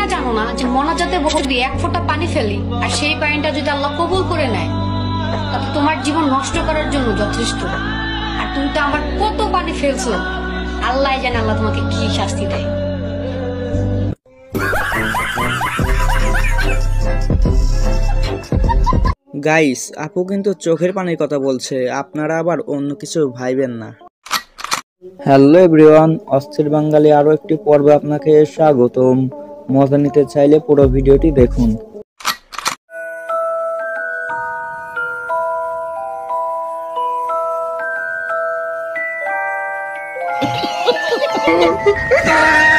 এটা জানো না যে মনাজাতে বসে দিয়ে এক ফোঁটা পানি ফেলি আর সেই পানিটা যদি আল্লাহ কবুল করে নেয় তাতে তোমার জীবন নষ্ট করার জন্য যথেষ্ট। আর তুমি তো আমার কত পানি ফেলছো আল্লাহ জানে আল্লাহ তোমাকে কি শাস্তি দেয়। গাইস আপু কিন্তু চোখের পানির কথা বলছে আপনারা আবার অন্য কিছু ভাইবেন না। হ্যালো এভরিওয়ান অস্থির বাঙালি আরও একটি পর্বে আপনাকে স্বাগতম। মজা নিতে চাইলে পুরো ভিডিওটি দেখুন।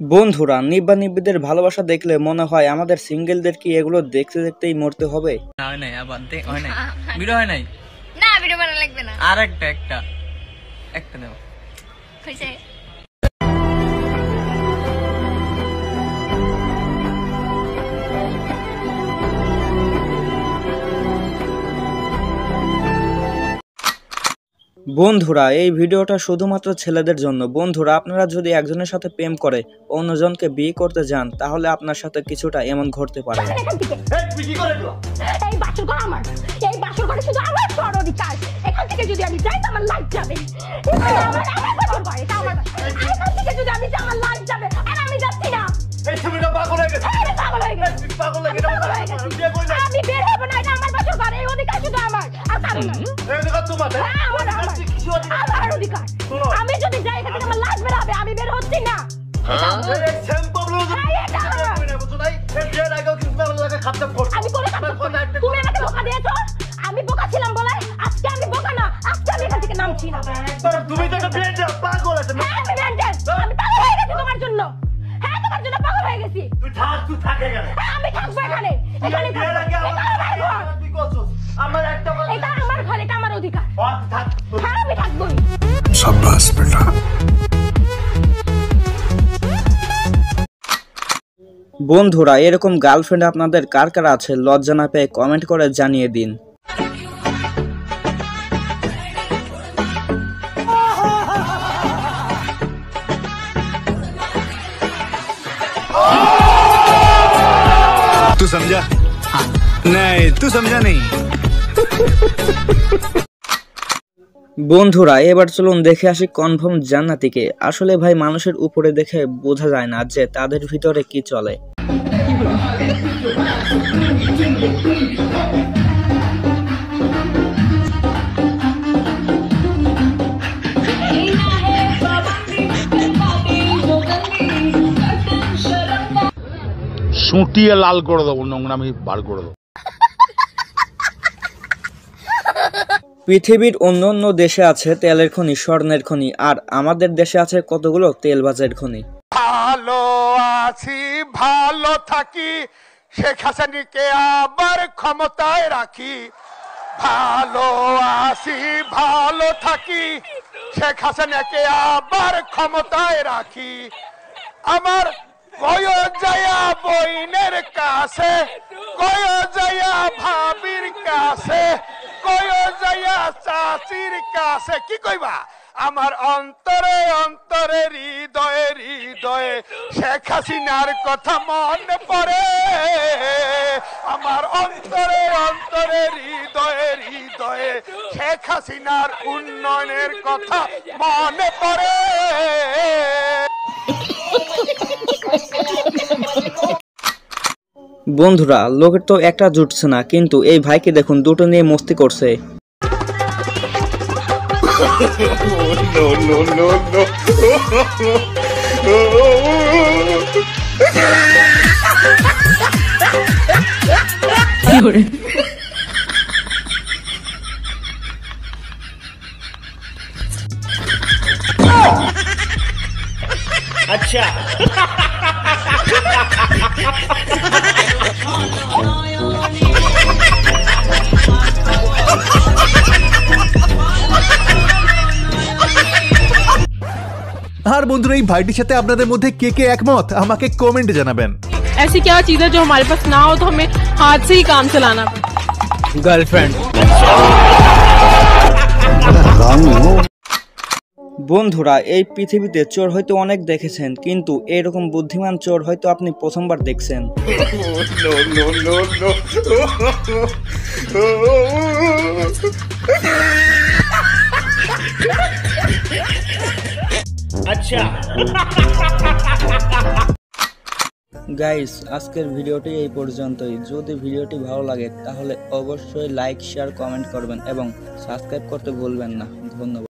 বন্ধুরা নিব্বা নিব্বিদের ভালোবাসা দেখলে মনে হয় আমাদের সিঙ্গেলদের কি এগুলো দেখতে দেখতেই মরতে হবে? না, হয় নাই আবার দে হয় নাই। ভিডিও হয় নাই? না ভিডিও বানানো লাগবে না। আর একটা। একটা বন্ধুরা এই ভিডিওটা শুধুমাত্র ছেলেদের জন্য। বন্ধুরা আপনারা যদি একজনের সাথে প্রেম করে অন্যজনকে বিয়ে করতে যান তাহলে আপনার সাথে কিছুটা এমন ঘটতে পারে। এই বাসর ঘর আমার। এই বাসর ঘরে শুধু আমার ঘর অধিকার এখান থেকে যদি আমি যাই তো আমার লাইফ যাবে। এটা আমার আমার বাসর ঘর এটা আমার বাসর। এখান থেকে যদি আমি যাই আমার লাইফ যাবে। আর আমি যাচ্ছি না। এই ছবিটা পাগল গেছে। এই রে পাগল গেছে। পাগল আমি পাগল গেছি। আমি বের হব না এটা আমার বাসর ঘর। এই অধিকার শুধু আমার। আর কারণ না তোমার আমার আমার অধিকার। আমি যদি যাই এখান থেকে আমার লাইফ বের হবে আমি বের হচ্ছি না। সেম প্রবলেম এই, এটা আমার। বুঝো নাই? এই বিয়ের আগেও কিন্তু পাগল লাগে খাপটা করছে আমি কোনো কাজ করছি না। তুমি আমাকে ধোকা দিয়েছ? আমি বোকা ছিলাম বলে? আজকে আমি বোকা না আজকে আমি এখান থেকে নামছি না। তুমি তো একটা বিয়ে পাগল আছে হ্যাঁ, আমি mental। আমি পাগল হয়ে গেছি তোমার জন্য। হ্যাঁ তোমার জন্য পাগল হয়ে গেছি। তুই থাক তুই থাকে গেলে হ্যাঁ, আমি থাকব এখানে। এখানে থাকব। এটা আমার ঘর। এটা আমার অধিকার। থাক। বন্ধুরা এরকম গার্লফ্রেন্ড আপনাদের কার কার আছে লজ্জা না পেয়ে কমেন্ট করে জানিয়ে দিন तू समझा नहीं तू समझा नहीं বন্ধুরা, এবার চলুন দেখে আসি কনফার্ম জান্নাতিকে। আসলে ভাই, মানুষের উপরে দেখে বোঝা যায় না যে তাদের ভিতরে কি চলে। সুটিয়ে লাল করে দেবো, নোংরামি বার করে দেবো। পৃথিবীর অন্য অন্য দেশে আছে তেলের খনি, স্বর্ণের খনি, আর আমাদের দেশে আছে কতগুলো তেলবাজের খনি? ভালো আছি, ভালো থাকি, শেখ হাসিনাকে আবার ক্ষমতায় রাখি। ভালো আছি, ভালো থাকি, শেখ হাসিনাকে আবার ক্ষমতায় রাখি। আমার কয় জয়া বইনের কাছে কয় জয়া ভাবির কাছে চাচির কাছে কি কইবা? আমার অন্তরে অন্তরে, হৃদয়ে হৃদয়ে শেখ হাসিনার কথা মনে পড়ে। আমার অন্তরে অন্তরে, হৃদয়ে হৃদয়ে শেখ হাসিনার উন্নয়নের কথা মনে পড়ে। বন্ধুরা, লোকের তো একটা জুটছে না, কিন্তু এই ভাইকে দেখুন দুটো নিয়ে মস্তি করছে। আর বন্ধুরা এই ভাইটির সাথে আপনাদের মধ্যে কে কে একমত আমাকে কমেন্টে জানাবেন ऐसी क्या चीज है जो हमारे पास ना हो तो हमें हाथ से ही काम चलाना पड़े গার্লফ্রেন্ড বন্ধুরা এই পৃথিবীতে চোর হয়তো অনেক দেখেছেন কিন্তু এরকম বুদ্ধিমান চোর হয়তো আপনি প্রথমবার দেখছেন গাইস আজকের ভিডিওটি এই পর্যন্তই। যদি ভিডিওটি ভালো লাগে, তাহলে অবশ্যই লাইক শেয়ার কমেন্ট করবেন এবং সাবস্ক্রাইব করতে ভুলবেন না। ধন্যবাদ।